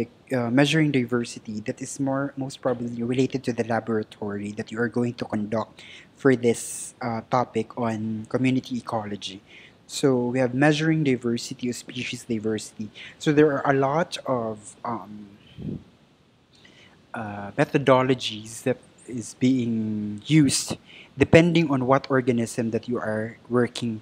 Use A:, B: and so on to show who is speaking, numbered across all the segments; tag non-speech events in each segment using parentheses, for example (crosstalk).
A: uh, measuring diversity that is more most probably related to the laboratory that you are going to conduct for this uh, topic on community ecology. So we have measuring diversity or species diversity. So there are a lot of um, uh, methodologies that is being used depending on what organism that you are working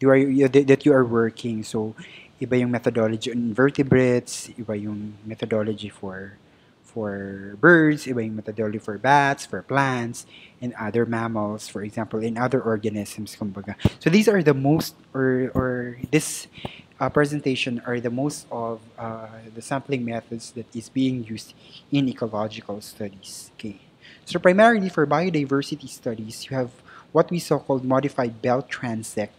A: you are that you are working so iba yung methodology on invertebrates iba yung methodology for for birds iba yung methodology for bats for plants and other mammals for example in other organisms kumbaga so these are the most or or this uh, presentation are the most of uh, the sampling methods that is being used in ecological studies okay so primarily for biodiversity studies, you have what we so called modified belt transect.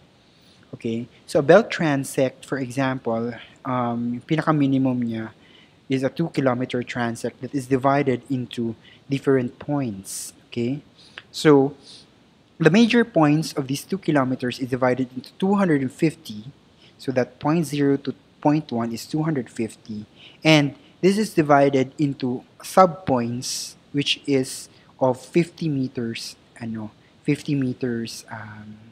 A: Okay, so a belt transect, for example, um, pinaka-minimum niya is a 2 kilometer transect that is divided into different points. Okay, so the major points of these 2 kilometers is divided into 250. So that point 0 to point 1 is 250. And this is divided into sub-points, which is of 50 meters, ano, 50 meters um,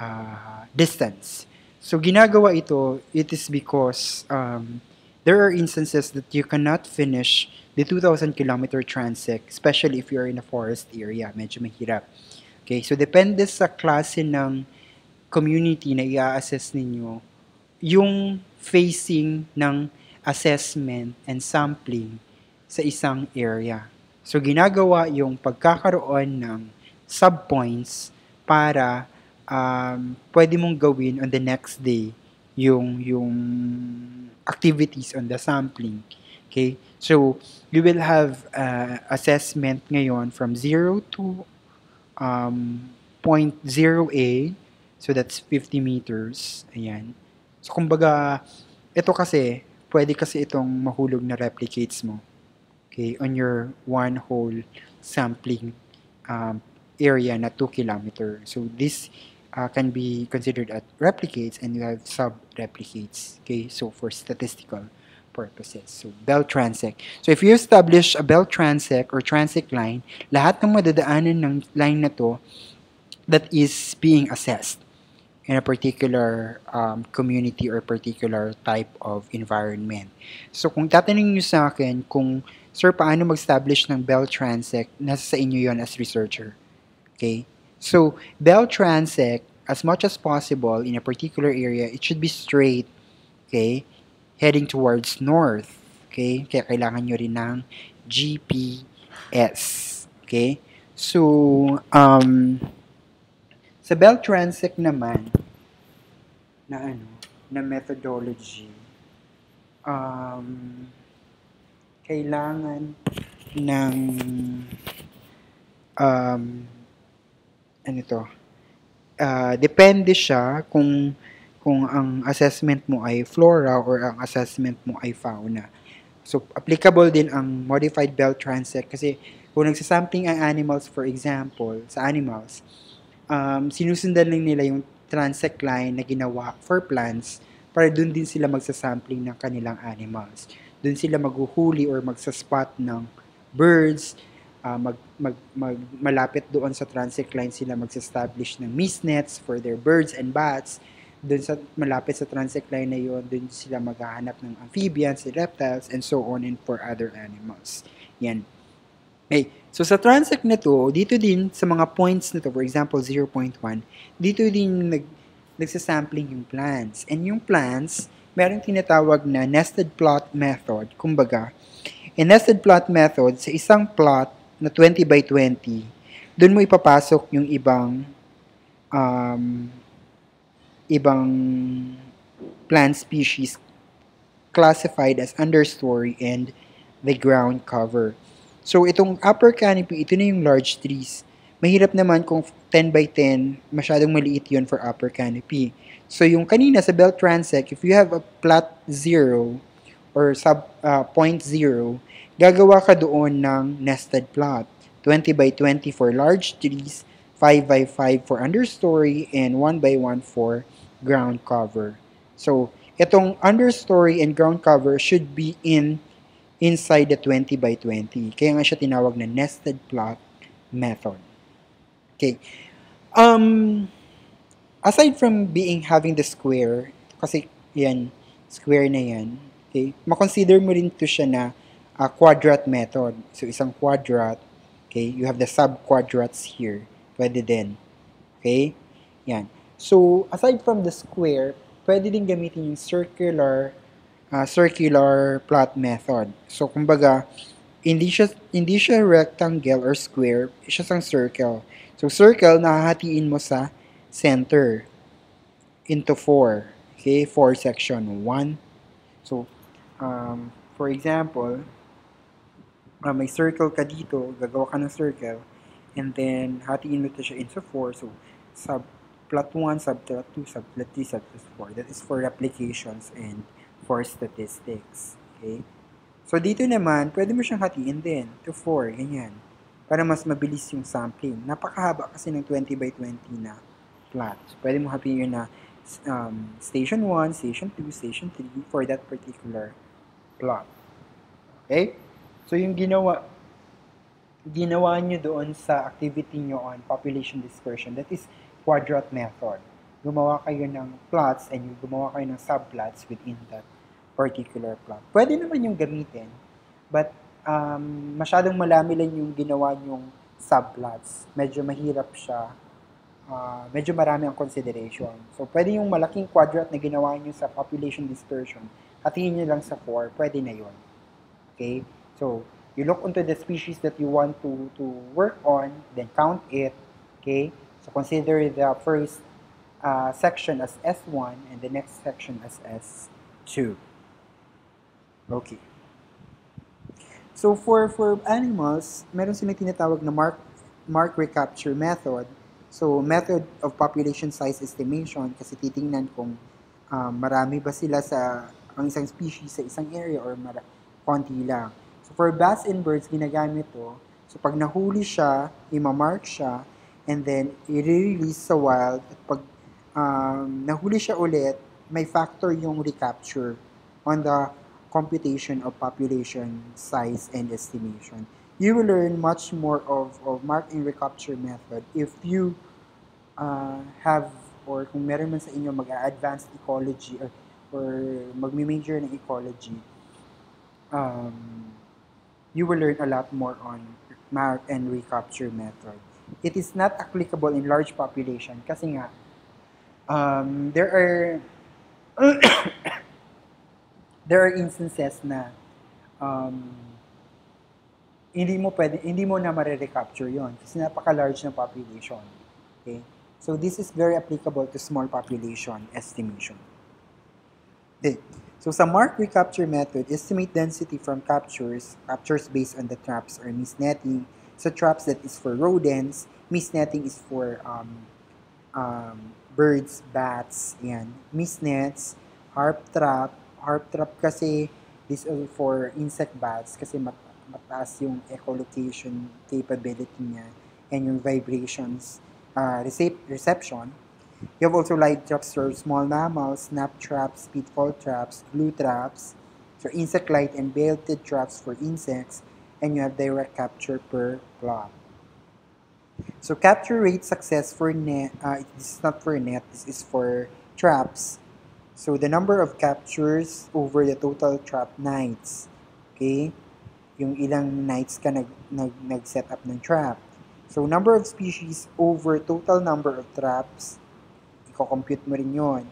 A: uh, distance. So ginagawa ito, it is because um, there are instances that you cannot finish the 2,000 kilometer transect, especially if you're in a forest area. Medyo mahirap. Okay, so depende sa klase ng community na i-assess ninyo, yung facing ng assessment and sampling sa isang area. So, ginagawa yung pagkakaroon ng subpoints para um, pwede mong gawin on the next day yung, yung activities on the sampling. Okay? So, you will have uh, assessment ngayon from 0 to um, point 0A. So, that's 50 meters. Ayan. So, kumbaga, ito kasi, pwede kasi itong mahulog na replicates mo okay, on your one whole sampling um, area na 2 kilometer. So this uh, can be considered as replicates and you have sub-replicates. Okay, so for statistical purposes. So belt transect. So if you establish a belt transect or transect line, lahat ng madadaanan ng line na to that is being assessed in a particular um, community or particular type of environment. So kung tatanungin niyo sa akin kung Sir, paano mag-establish ng Bell Transect? Nasa sa inyo yon as researcher. Okay? So, Bell Transect, as much as possible in a particular area, it should be straight. Okay? Heading towards north. Okay? Kaya kailangan nyo rin ng GPS. Okay? So, um, sa Bell Transect naman, na ano, na methodology, um, kailangan ng um, ano to, uh, depende siya kung kung ang assessment mo ay flora or ang assessment mo ay fauna. So, applicable din ang modified belt transect kasi kung nagsasampling ang animals, for example, sa animals, um, sinusundan lang nila yung transect line na ginawa for plants para dun din sila magsasampling ng kanilang animals doon sila maghuhuli or magsaspot ng birds, uh, mag, mag, mag, malapit doon sa transect line sila mag-establish ng mist nets for their birds and bats. Doon sa malapit sa transect line na yon, doon sila maghahanap ng amphibians, reptiles, and so on and for other animals. Yan. Okay. So sa transect na to, dito din sa mga points na to, for example 0.1, dito din nag nagsasampling yung plants. And yung plants, merong tinatawag na nested plot method. Kumbaga, in nested plot method, sa isang plot na 20 by 20, doon mo ipapasok yung ibang um, ibang plant species classified as understory and the ground cover. So, itong upper canopy, ito na yung large trees. Mahirap naman kung 10 by 10, masyadong maliit yon for upper canopy. So, yung kanina sa belt transect, if you have a plot 0 or sub uh, point 0, gagawa ka doon ng nested plot. 20 by 20 for large trees, 5 by 5 for understory, and 1 by 1 for ground cover. So, itong understory and ground cover should be in inside the 20 by 20. Kaya nga siya tinawag na nested plot method. Okay. Um, aside from being having the square, kasi yan, square na yan, okay, makonsider mo rin to siya na uh, quadrat method. So, isang quadrat, okay, you have the sub-quadrats here. Pwede din. Okay? Yan. So, aside from the square, pwede din gamitin yung circular uh, circular plot method. So, kumbaga, hindi siya, hindi siya rectangle or square, siya sang circle. So, circle, nahahatiin mo sa center into 4. Okay, 4 section. 1. So, um, for example, uh, may circle ka dito, gagawa ka ng circle, and then hatiin mo ito siya into 4. So, sub plot 1, subplot 2, subplot 3, subplot 4. That is for replications and for statistics. Okay? So, dito naman, pwede mo siyang hatiin din to 4, ganyan. Para mas mabilis yung sampling. Napakahaba kasi ng 20 by 20 na plot. So, pwede mo hatiin yun na um, station 1, station 2, station 3 for that particular plot. Okay? So, yung ginawa, ginawa nyo doon sa activity nyo on population dispersion, that is quadrat method. Gumawa kayo ng plots and you gumawa kayo ng subplots within that particular plot. Pwede naman yung gamitin, but um, masyadong malami lang yung ginawa yung subplots. Medyo mahirap siya. Uh, medyo marami ang consideration. So, pwede yung malaking quadrat na ginawa nyo sa population dispersion, hatiin nyo lang sa 4, pwede na yon Okay? So, you look into the species that you want to, to work on, then count it, okay? So consider the first uh, section as S1 and the next section as S2. Okay. So for for animals, meron silang tinatawag na mark mark recapture method. So method of population size estimation kasi titingnan kung um, marami ba sila sa ang isang species sa isang area or mara, konti lang. So for bats and birds, ginagamit to. So pag nahuli siya, ima-mark siya, and then i-release sa wild at pag um, nahuli siya ulit, may factor yung recapture on the computation of population size and estimation. You will learn much more of, of mark and recapture method if you uh, have or kung meron man sa inyo mag-advanced ecology or, or magmi-major ng ecology, um, you will learn a lot more on mark and recapture method it is not applicable in large population kasi nga um, there are (coughs) there are instances na um, hindi mo pwede, hindi mo na mare-recapture yon kasi napaka-large ng population. Okay? So this is very applicable to small population estimation. Okay. So sa mark recapture method, estimate density from captures, captures based on the traps or misnetting, sa traps that is for rodents, mist netting is for um, um, birds, bats, yan. Mist nets, harp trap, harp trap kasi this is for insect bats kasi mat mataas yung echolocation capability niya and yung vibrations uh, recep reception. You have also light traps for small mammals, snap traps, pitfall traps, glue traps, so insect light and belted traps for insects, and you have direct capture per plot. So capture rate success for net, uh, this is not for net, this is for traps. So the number of captures over the total trap nights. Okay? Yung ilang nights ka nag, nag, nag-set up ng trap. So number of species over total number of traps, i-compute mo rin yon.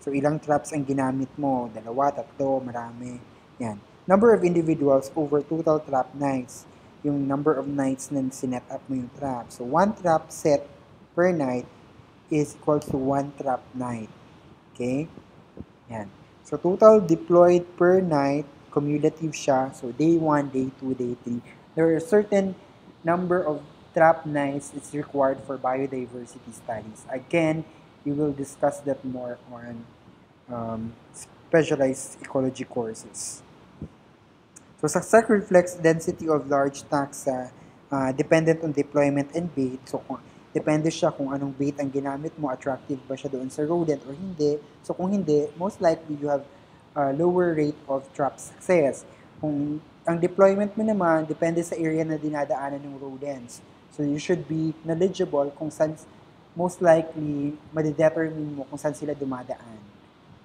A: So ilang traps ang ginamit mo? Dalawa, tatlo, marami. Yan number of individuals over total trap nights. Yung number of nights na sinet up mo yung trap. So, one trap set per night is equal to one trap night. Okay? Yan. So, total deployed per night, cumulative siya. So, day 1, day 2, day 3. There are certain number of trap nights is required for biodiversity studies. Again, we will discuss that more on um, specialized ecology courses. So success reflects density of large taxa uh, dependent on deployment and bait. So depende siya kung anong bait ang ginamit mo, attractive ba siya doon sa rodent or hindi. So kung hindi, most likely you have a lower rate of trap success. Kung ang deployment mo naman, depende sa area na dinadaanan ng rodents. So you should be knowledgeable kung saan, most likely, madidetermine mo kung saan sila dumadaan.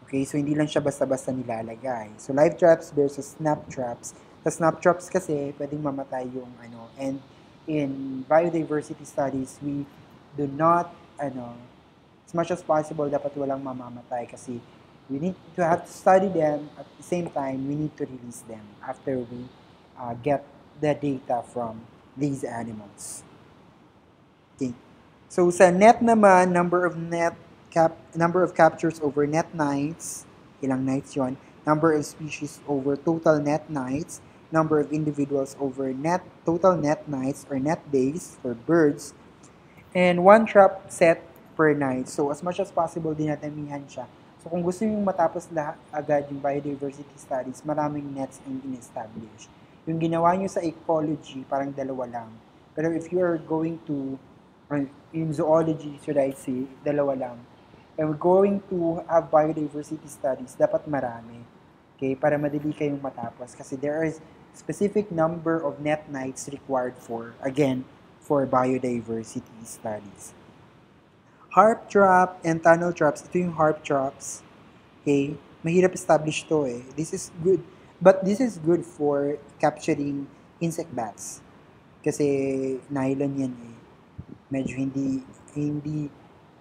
A: Okay, so hindi lang siya basta-basta nilalagay. So live traps versus snap traps. Sa snap traps kasi, pwedeng mamatay yung ano, and in biodiversity studies, we do not, ano, as much as possible, dapat walang mamamatay kasi we need to have to study them at the same time we need to release them after we uh, get the data from these animals okay so sa net naman number of net cap number of captures over net nights ilang nights yon number of species over total net nights number of individuals over net total net nights or net days for birds and one trap set per night so as much as possible dinadamihan siya So kung gusto niyo matapos lahat agad yung biodiversity studies, maraming nets ang in-establish. Yung ginawa niyo sa ecology, parang dalawa lang. Pero if you are going to, in zoology, should I say, dalawa lang. And we're going to have biodiversity studies, dapat marami. Okay, para madali kayong matapos. Kasi there is specific number of net nights required for, again, for biodiversity studies harp trap and tunnel traps. Ito yung harp traps. Okay? Mahirap establish to eh. This is good. But this is good for capturing insect bats. Kasi nylon yan eh. Medyo hindi, hindi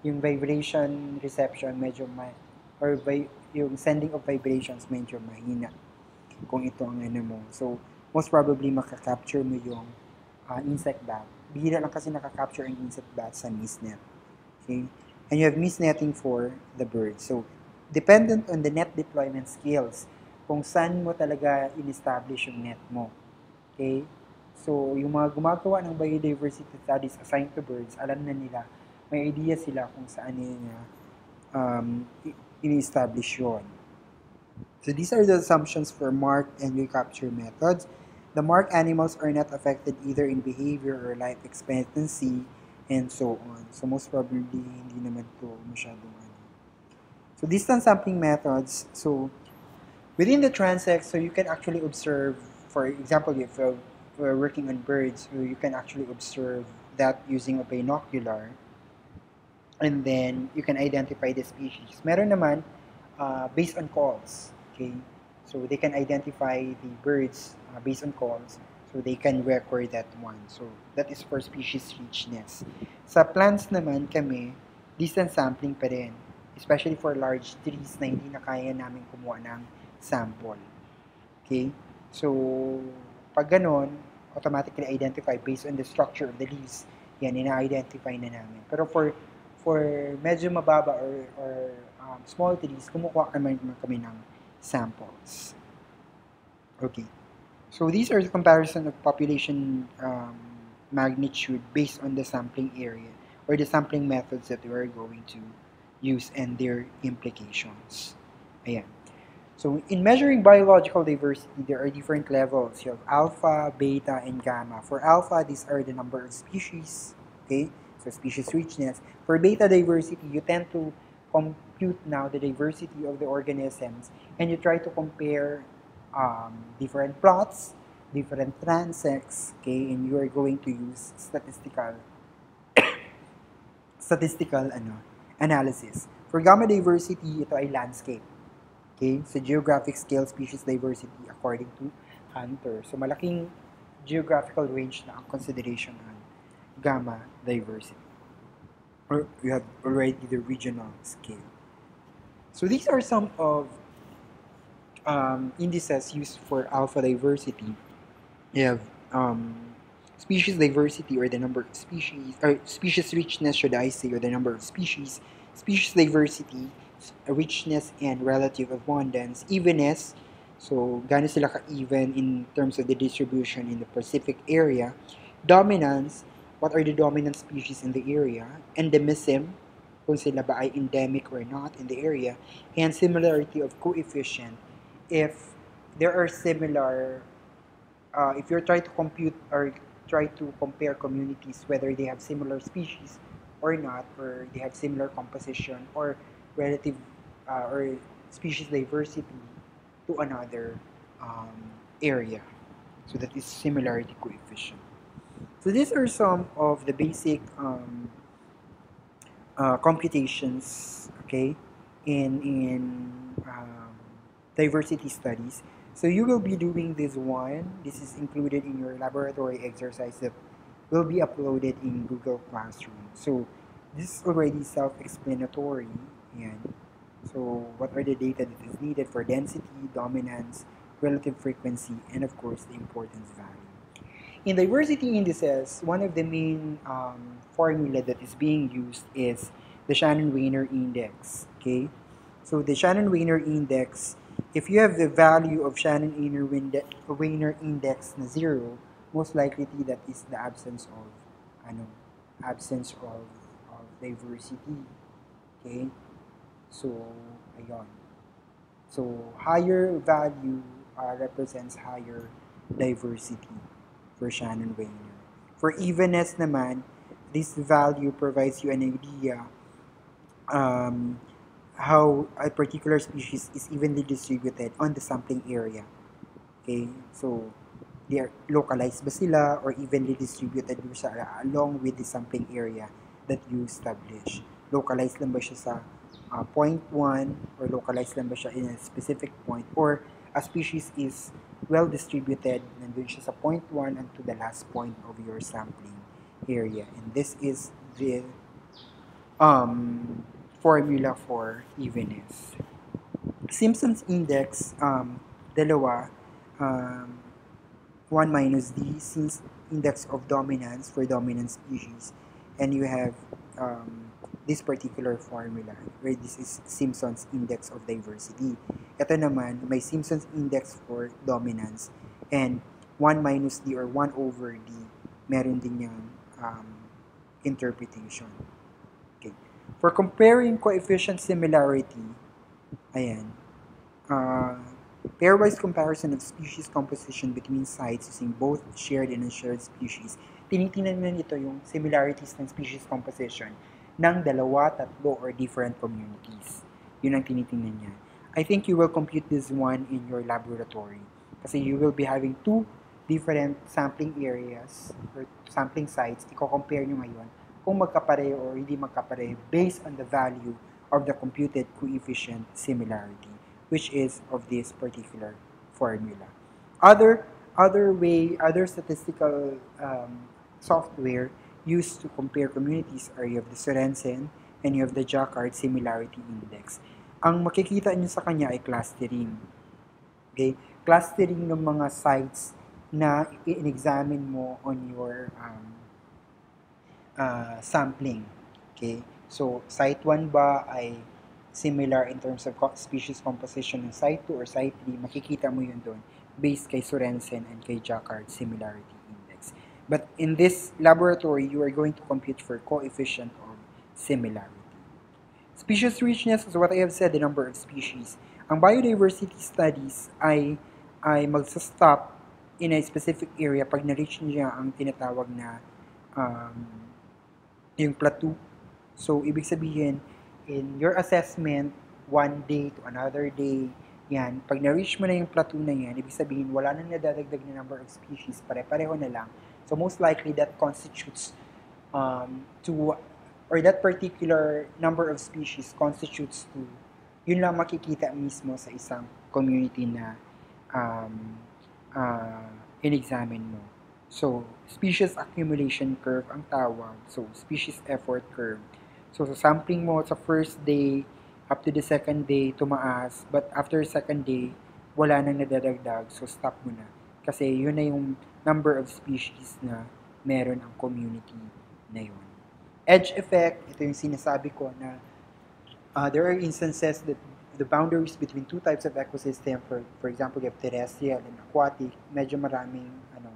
A: yung vibration reception medyo may, or vi, yung sending of vibrations medyo mahina kung ito ang ano mo. So, most probably makakapture mo yung uh, insect bat. Bihira lang kasi nakakapture ang insect bat sa mist net. Okay? And you have mist netting for the birds. So, dependent on the net deployment skills, kung saan mo talaga in-establish yung net mo. Okay? So, yung mga gumagawa ng biodiversity studies assigned to birds, alam na nila, may idea sila kung saan nila um, in-establish yun. So, these are the assumptions for marked and recapture methods. The marked animals are not affected either in behavior or life expectancy and so on. So, most probably, hindi naman to masyadong ano. So, distance sampling methods. So, within the transect, so you can actually observe, for example, if uh, we're working on birds, so you can actually observe that using a binocular. And then, you can identify the species. Meron naman, uh, based on calls. Okay? So, they can identify the birds uh, based on calls. So, they can record that one. So, that is for species richness. Sa plants naman kami, distance sampling pa rin. Especially for large trees na hindi na kaya namin kumuha ng sample. Okay? So, pag ganon, automatically identify based on the structure of the leaves. Yan, ina-identify na namin. Pero for for medyo mababa or, or um, small trees, kumukuha naman kami ng samples. Okay. So these are the comparison of population um, magnitude based on the sampling area or the sampling methods that we are going to use and their implications. Ayan. So in measuring biological diversity, there are different levels. You have alpha, beta, and gamma. For alpha, these are the number of species. Okay? So species richness. For beta diversity, you tend to compute now the diversity of the organisms and you try to compare um, different plots, different transects, okay, and you are going to use statistical (coughs) statistical ano, analysis. For gamma diversity, ito ay landscape. Okay? So, geographic scale species diversity according to Hunter. So, malaking geographical range na ang consideration ng gamma diversity. Or you have already the regional scale. So, these are some of um, indices used for alpha diversity, you have um, species diversity or the number of species, or species richness, should I say, or the number of species, species diversity, richness and relative abundance, evenness, so gaano sila ka-even in terms of the distribution in the Pacific area, dominance, what are the dominant species in the area, endemism, kung sila ba ay endemic or not in the area, and similarity of coefficient, if there are similar, uh, if you're trying to compute or try to compare communities, whether they have similar species or not, or they have similar composition or relative uh, or species diversity to another um, area. So that is similarity coefficient. So these are some of the basic um, uh, computations, okay, in in um, diversity studies. So you will be doing this one. This is included in your laboratory exercise that will be uploaded in Google Classroom. So this is already self-explanatory. And so what are the data that is needed for density, dominance, relative frequency, and of course the importance value. In diversity indices, one of the main um, formula that is being used is the Shannon-Weiner index. Okay, so the Shannon-Weiner index, if you have the value of Shannon-Weiner index na zero, most likely that is the absence of ano, absence of, of diversity. Okay, so ayun. So higher value uh, represents higher diversity for Shannon-Weiner. For evenness naman, this value provides you an idea um, how a particular species is evenly distributed on the sampling area. Okay, so they are localized ba sila or evenly distributed ba along with the sampling area that you establish. Localized lang ba siya sa uh, point 1 or localized lang ba siya in a specific point or a species is well distributed, nandun siya sa point 1 and to the last point of your sampling area. And this is the um, formula for evenness. Simpson's index, um, dalawa, um, 1 minus d, since index of dominance for dominant species, and you have um, this particular formula where this is Simpson's index of diversity. Ito naman, may Simpson's index for dominance and 1 minus d or 1 over d, meron din yung um, interpretation. Okay. For comparing coefficient similarity, ayan, uh, pairwise comparison of species composition between sites using both shared and unshared species, tinitingnan na nito yung similarities ng species composition ng dalawa, tatlo, or different communities. Yun ang tinitingnan niya. I think you will compute this one in your laboratory. Kasi you will be having two different sampling areas or sampling sites. Iko-compare nyo ngayon kung magkapareho or hindi magkapareho based on the value of the computed coefficient similarity, which is of this particular formula. Other other way, other statistical um, software used to compare communities are you have the Sorensen and you have the Jacquard Similarity Index. Ang makikita nyo sa kanya ay clustering. Okay? Clustering ng mga sites na i-examine mo on your um, uh, sampling. Okay? So, site 1 ba ay similar in terms of species composition ng site 2 or site 3, makikita mo yun doon based kay Sorensen and kay Jacquard Similarity But in this laboratory, you are going to compute for coefficient of similarity. Species richness is what I have said, the number of species. Ang biodiversity studies ay, ay magsa-stop in a specific area pag na-reach niya ang tinatawag na um, yung plateau. So, ibig sabihin, in your assessment, one day to another day, yan, pag na-reach mo na yung plateau na yan, ibig sabihin, wala nang nadadagdag na number of species, pare-pareho na lang, So most likely that constitutes um, to, or that particular number of species constitutes to, yun lang makikita mismo sa isang community na um, uh, in-examine mo. So, species accumulation curve ang tawag. So, species effort curve. So, sa sampling mo sa first day, up to the second day, tumaas. But after second day, wala nang nadadagdag. So, stop mo na. Kasi yun na yung number of species na meron ang community na yun. Edge effect, ito yung sinasabi ko na uh, there are instances that the boundaries between two types of ecosystem, for, for example, you have terrestrial and aquatic, medyo maraming, ano,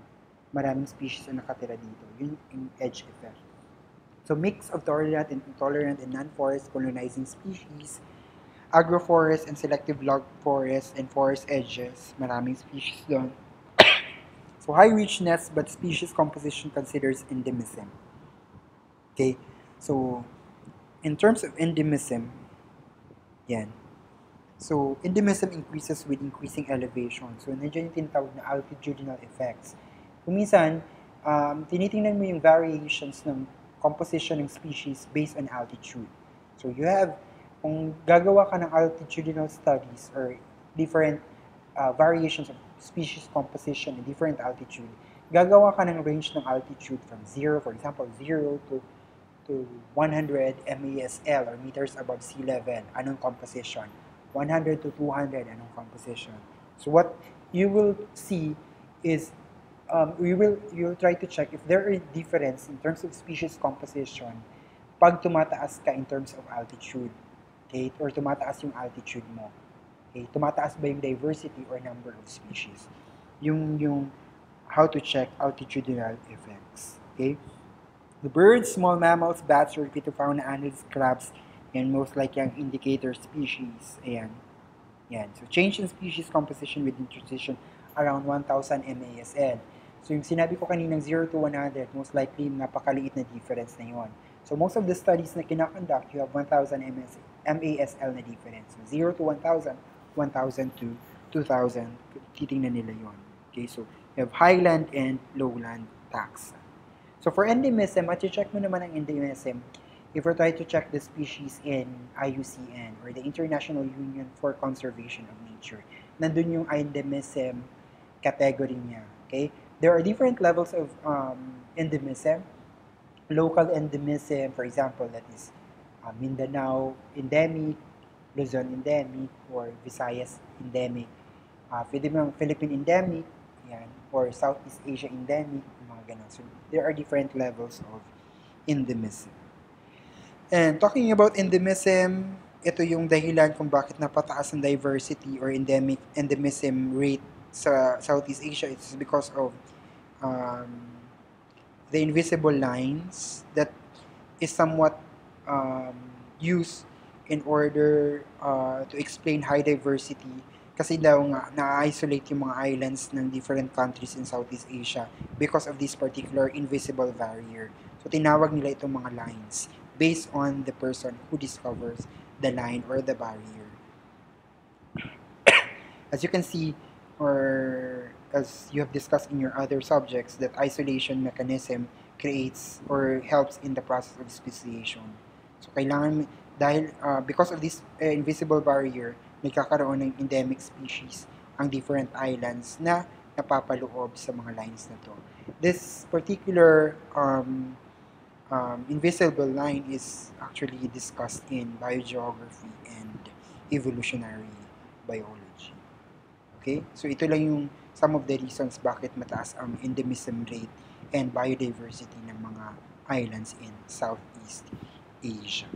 A: maraming species na nakatira dito. Yun yung edge effect. So, mix of tolerant and intolerant and non-forest colonizing species, agroforest and selective log forest and forest edges, maraming species doon. So high richness but species composition considers endemism. Okay? So, in terms of endemism, yan. So, endemism increases with increasing elevation. So, nandiyan yung tinatawag na altitudinal effects. Kung minsan, um, tinitingnan mo yung variations ng composition ng species based on altitude. So, you have, kung gagawa ka ng altitudinal studies or different uh, variations of species composition in different altitude, gagawa ka ng range ng altitude from 0, for example, 0 to to 100 MASL or meters above sea level. Anong composition? 100 to 200, anong composition? So what you will see is um, we will you'll try to check if there is difference in terms of species composition pag tumataas ka in terms of altitude. Okay? Or tumataas yung altitude mo. Okay? Tumataas ba yung diversity or number of species? Yung yung how to check altitudinal effects. Okay? The birds, small mammals, bats, fauna, annelids, crabs, and most likely ang indicator species. Ayan. Yan. So, change in species composition with transition around 1,000 MASL. So, yung sinabi ko kaninang 0 to 100, most likely napakaliit na difference na yon. So, most of the studies na kinakonduct, you have 1,000 MS, MASL na difference. So, 0 to 1,000, 1,000 to 2,000, titingnan nila yon. Okay, so, you have highland and lowland taxa. So, for endemism, at check mo naman ang endemism, if we're trying to check the species in IUCN or the International Union for Conservation of Nature, nandun yung endemism category niya. Okay? There are different levels of um, endemism. Local endemism, for example, that is uh, Mindanao endemic, Luzon endemic, or Visayas endemic. Uh, Philippine endemic, yan, or Southeast Asia endemic, mga ganun. So, there are different levels of endemism. And talking about endemism, ito yung dahilan kung bakit napataas ang diversity or endemic endemism rate sa Southeast Asia. It's because of um, the invisible lines that is somewhat um, used in order uh, to explain high diversity kasi daw nga na-isolate yung mga islands ng different countries in Southeast Asia because of this particular invisible barrier. So tinawag nila itong mga lines based on the person who discovers the line or the barrier. (coughs) As you can see, or as you have discussed in your other subjects, that isolation mechanism creates or helps in the process of speciation. So, kailangan, dahil, uh, because of this uh, invisible barrier, nagkakaroon ng endemic species ang different islands na napapaloob sa mga lines na to. This particular um, um, invisible line is actually discussed in biogeography and evolutionary biology. Okay? So ito lang yung some of the reasons bakit mataas ang endemism rate and biodiversity ng mga islands in Southeast Asia.